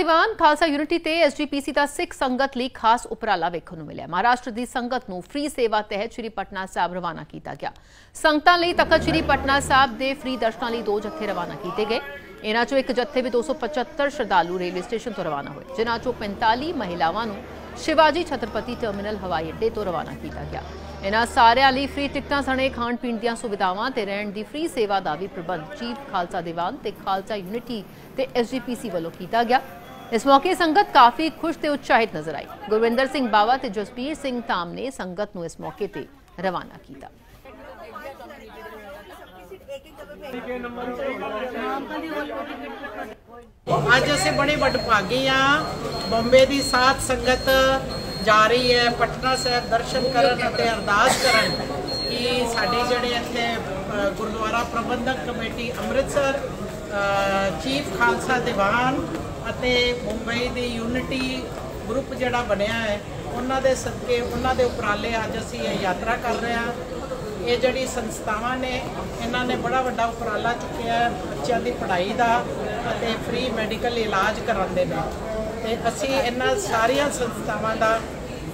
ਦੀਵਾਨ Khalsa unity ਤੇ SGPC ਦਾ ਸਿੱਖ ਸੰਗਤ ਲਈ ਖਾਸ ਉਪਰਾਲਾ ਵੇਖਣ ਨੂੰ ਮਿਲਿਆ। ਮਹਾਰਾਸ਼ਟਰ ਦੀ ਸੰਗਤ ਨੂੰ ਫ੍ਰੀ ਸੇਵਾ ਤਹਿਤ ਸ਼੍ਰੀ ਪਟਨਾ ਸਾਹਿਬ ਰਵਾਨਾ ਕੀਤਾ ਗਿਆ। ਸੰਗਤਾਂ ਲਈ ਤਖਤ ਸ਼੍ਰੀ ਪਟਨਾ ਸਾਹਿਬ ਦੇ ਫ੍ਰੀ ਦਰਸ਼ਨਾਂ ਲਈ ਦੋ ਜੱਥੇ ਰਵਾਨਾ ਕੀਤੇ ਗਏ। ਇਹਨਾਂ ਚੋਂ ਇੱਕ ਜੱਥੇ ਵਿੱਚ 275 ਸ਼ਰਧਾਲੂ ਰੇਲਵੇ ਸਟੇਸ਼ਨ ਤੋਂ ਰਵਾਨਾ ਹੋਏ, ਜਿਨ੍ਹਾਂ ਚੋਂ 45 ਮਹਿਲਾਵਾਂ ਨੂੰ ਸ਼ਿਵਾਜੀ ਛਤਰਪਤੀ ਟਰਮੀਨਲ ਹਵਾਈ ਅੱਡੇ ਤੋਂ ਰਵਾਨਾ ਕੀਤਾ ਗਿਆ। ਇਹਨਾਂ ਸਾਰਿਆਂ ਲਈ ਫ੍ਰੀ ਟਿਕਟਾਂ, ਸਣੇ ਖਾਣ ਪੀਣ ਦੀਆਂ ਸੁਵਿਧਾਵਾਂ ਤੇ ਰਹਿਣ ਦੀ ਫ੍ਰੀ ਸੇਵਾ ਦਾ ਵੀ ਪ੍ਰਬੰਧ ਚੀਫ ਖਾਲਸਾ ਦੀਵਾਨ ਤੇ ਖਾਲਸਾ ਯੂਨਿਟੀ ਤੇ ਐਸਜੀਪੀਸੀ ਵੱਲੋਂ ਕੀਤਾ ਗਿਆ। ਇਸ ਮੌਕੇ ਸੰਗਤ ਕਾਫੀ ਖੁਸ਼ ਤੇ ਉਤਸ਼ਾਹਿਤ ਨਜ਼ਰ ਆਈ ਗੁਰਵਿੰਦਰ ਸਿੰਘ ਬਾਵਾ ਤੇ ਜਸਪੀਰ ਸਿੰਘ ਧਾਮ ਨੇ ਸੰਗਤ ਨੂੰ ਇਸ ਮੌਕੇ ਤੇ ਰਵਾਨਾ ਕੀਤਾ ਅੱਜ ਅਸੀਂ ਬੜੇ ਵਡਭਾਗੀ ਆ ਬੰਬੇ ਦੀ ਸਾਥ ਸੰਗਤ ਜਾ ਰਹੀ ਹੈ ਪਟਨਾ ਸਾਹਿਬ ਦਰਸ਼ਨ ਕਰਨ ਅਤੇ ਅਰਦਾਸ ਕਰਨ ਕਿ ਸਾਡੇ ਜਿਹੜੇ ਇੱਥੇ ਗੁਰਦੁਆਰਾ ਪ੍ਰਬੰਧਕ ਕਮੇਟੀ ਅੰਮ੍ਰਿਤਸਰ ਚੀਫ ਖਾਲਸਾ ਦੀਵਾਨ ਅਤੇ ਮੁੰਬਈ ਦੀ ਯੂਨਿਟੀ ਗਰੁੱਪ ਜਿਹੜਾ ਬਣਿਆ ਹੈ, ਉਹਨਾਂ ਦੇ ਸਦਕੇ, ਉਹਨਾਂ ਦੇ ਉਪਰਾਲੇ ਅੱਜ ਅਸੀਂ ਇਹ ਯਾਤਰਾ ਕਰ ਰਹੇ ਹਾਂ। ਇਹ ਜਿਹੜੀ ਸੰਸਥਾਵਾਂ ਨੇ, ਇਹਨਾਂ ਨੇ ਬੜਾ ਵੱਡਾ ਉਪਰਾਲਾ ਚੁੱਕਿਆ ਹੈ ਬੱਚਿਆਂ ਦੀ ਪੜ੍ਹਾਈ ਦਾ ਅਤੇ ਫ੍ਰੀ ਮੈਡੀਕਲ ਇਲਾਜ ਕਰਾਉਂਦੇ ਨੇ ਤੇ ਅਸੀਂ ਇਹਨਾਂ ਸਾਰੀਆਂ ਸੰਸਥਾਵਾਂ ਦਾ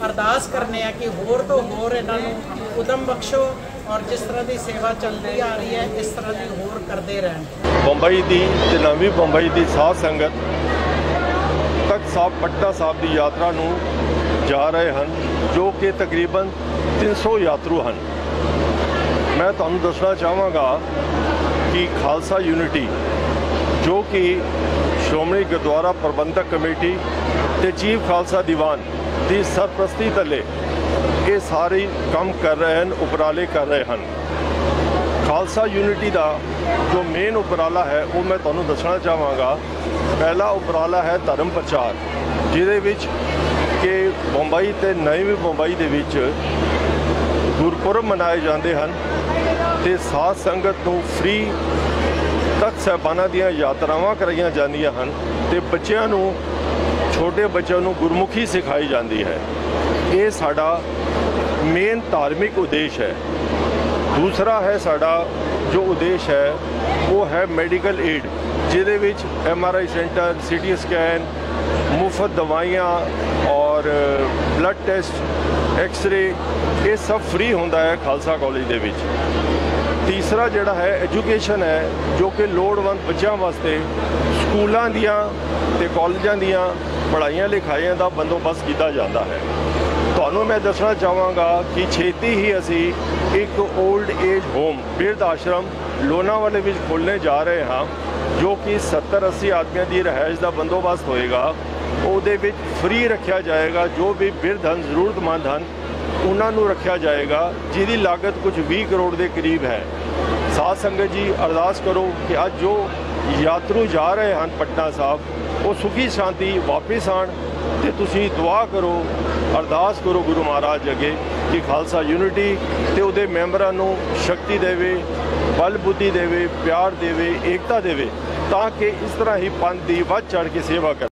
ਅਰਦਾਸ ਕਰਨੇ ਆ ਕਿ ਹੋਰ ਤੋਂ ਹੋਰ ਇਹਨਾਂ ਨੂੰ ਉਦਮ ਬਖਸ਼ੋ ਔਰ ਜਿਸ ਤਰ੍ਹਾਂ ਦੀ ਸੇਵਾ ਚੱਲਦੀ ਆ ਰਹੀ ਹੈ, ਇਸ ਤਰ੍ਹਾਂ ਦੀ ਹੋਰ ਕਰਦੇ ਰਹਿਣ। ਬੰਬਈ ਦੀ ਤੇ ਨਵੀਂ ਬੰਬਈ ਦੀ ਸਾਧ ਸੰਗਤ ਸਾਹਿਬ ਪਟਨਾ ਸਾਹਿਬ ਦੀ ਯਾਤਰਾ ਨੂੰ ਜਾ ਰਹੇ ਹਨ, ਜੋ ਕਿ ਤਕਰੀਬਨ 300 ਯਾਤਰੂ ਹਨ। ਮੈਂ ਤੁਹਾਨੂੰ ਦੱਸਣਾ ਚਾਹਾਂਗਾ ਕਿ ਖਾਲਸਾ ਯੂਨਿਟੀ, ਜੋ ਕਿ ਸ਼੍ਰੋਮਣੀ ਗੁਰਦੁਆਰਾ ਪ੍ਰਬੰਧਕ ਕਮੇਟੀ ਤੇ ਚੀਫ ਖਾਲਸਾ ਦੀਵਾਨ ਦੀ ਸਰਪ੍ਰਸਤੀ ਥੱਲੇ ਇਹ ਸਾਰੇ ਕੰਮ ਕਰ ਰਹੇ ਹਨ, ਉਪਰਾਲੇ ਕਰ ਰਹੇ ਹਨ। ਖਾਲਸਾ ਯੂਨਿਟੀ ਦਾ ਜੋ ਮੇਨ ਉਪਰਾਲਾ ਹੈ, ਉਹ ਮੈਂ ਤੁਹਾਨੂੰ ਦੱਸਣਾ ਚਾਹਾਂਗਾ। ਪਹਿਲਾ ਉਪਰਾਲਾ ਹੈ ਧਰਮ ਪ੍ਰਚਾਰ, ਜਿਹਦੇ ਵਿੱਚ ਕਿ ਬੰਬਈ ਤੇ ਨਵੀਂ ਬੰਬਈ ਦੇ ਵਿੱਚ ਗੁਰਪੁਰਬ ਮਨਾਏ ਜਾਂਦੇ ਹਨ ਤੇ ਸਾਧ ਸੰਗਤ ਨੂੰ ਫ੍ਰੀ ਤਖਤ ਸਾਹਿਬਾਨਾਂ ਦੀਆਂ ਯਾਤਰਾਵਾਂ ਕਰਾਈਆਂ ਜਾਂਦੀਆਂ ਹਨ ਤੇ ਬੱਚਿਆਂ ਨੂੰ, ਛੋਟੇ ਬੱਚਿਆਂ ਨੂੰ ਗੁਰਮੁਖੀ ਸਿਖਾਈ ਜਾਂਦੀ ਹੈ। ਇਹ ਸਾਡਾ ਮੇਨ ਧਾਰਮਿਕ ਉਦੇਸ਼ ਹੈ। ਦੂਸਰਾ ਹੈ ਸਾਡਾ ਜੋ ਉਦੇਸ਼ ਹੈ, ਉਹ ਹੈ ਮੈਡੀਕਲ ਏਡ ਜਿਹਦੇ ਵਿੱਚ M R I centre CT scan ਮੁਫਤ ਦਵਾਈਆਂ ਔਰ ਬਲੱਡ ਟੈਸਟ ਐਕਸ-ਰੇ ਇਹ ਸਭ ਫ੍ਰੀ ਹੁੰਦਾ ਹੈ ਖਾਲਸਾ ਕਾਲਜ ਦੇ ਵਿੱਚ। ਤੀਸਰਾ ਜਿਹੜਾ ਹੈ ਐਜੂਕੇਸ਼ਨ ਹੈ, ਜੋ ਕਿ ਲੋੜਵੰਦ ਬੱਚਿਆਂ ਵਾਸਤੇ ਸਕੂਲਾਂ ਦੀਆਂ ਤੇ ਕਾਲਜਾਂ ਦੀਆਂ ਪੜ੍ਹਾਈਆਂ ਲਿਖਾਈਆਂ ਦਾ ਬੰਦੋਬਸਤ ਕੀਤਾ ਜਾਂਦਾ ਹੈ। ਤੁਹਾਨੂੰ ਮੈਂ ਦੱਸਣਾ ਚਾਹਾਂਗਾ ਕਿ ਛੇਤੀ ਹੀ ਅਸੀਂ ਇੱਕ 올ਡ ਏਜ ਹੋਮ ਬਿਰਧ ਆਸ਼ਰਮ ਲੋਨਾਵਾਲੇ ਵਿੱਚ ਖੋਲ੍ਹਣੇ ਜਾ ਰਹੇ ਹਾਂ, ਜੋ ਕਿ 70 80 ਆਦਮੀਆਂ ਦੀ ਰਹਿائش ਦਾ ਬੰਦੋਬਸਤ ਹੋਏਗਾ। ਉਹਦੇ ਵਿੱਚ ਫ੍ਰੀ ਰੱਖਿਆ ਜਾਏਗਾ, ਜੋ ਵੀ ਬਿਰਧ ਹਨ, ਜ਼ਰੂਰਤਮੰਦ ਹਨ, ਉਹਨਾਂ ਨੂੰ ਰੱਖਿਆ ਜਾਏਗਾ, ਜਿਹਦੀ ਲਾਗਤ ਕੁਝ 20 ਕਰੋੜ ਦੇ ਕਰੀਬ ਹੈ। ਸਾਧ ਸੰਗਤ ਜੀ, ਅਰਦਾਸ ਕਰੋ ਕਿ ਅੱਜ ਜੋ ਯਾਤਰੂ ਜਾ ਰਹੇ ਹਨ, ਪਟਨਾ ਸਾਹਿਬ, ਉਹ ਸੁਖੀ ਸ਼ਾਂਤੀ ਵਾਪਸ ਆਣ ਤੇ ਤੁਸੀਂ ਦੁਆ ਕਰੋ, ਅਰਦਾਸ ਕਰੋ ਗੁਰੂ ਮਹਾਰਾਜ ਅੱਗੇ ਕਿ ਖਾਲਸਾ ਯੂਨਿਟੀ ਤੇ ਉਹਦੇ ਮੈਂਬਰਾਂ ਨੂੰ ਸ਼ਕਤੀ ਦੇਵੇ, ਬਲ ਬੁੱਧੀ ਦੇਵੇ, ਪਿਆਰ ਦੇਵੇ, ਏਕਤਾ ਦੇਵੇ, ਤਾਂ ਕਿ ਇਸ ਤਰ੍ਹਾਂ ਹੀ ਪੰਥ ਦੀ ਵੱਧ ਚੜ ਕੇ ਸੇਵਾ ਕਰ।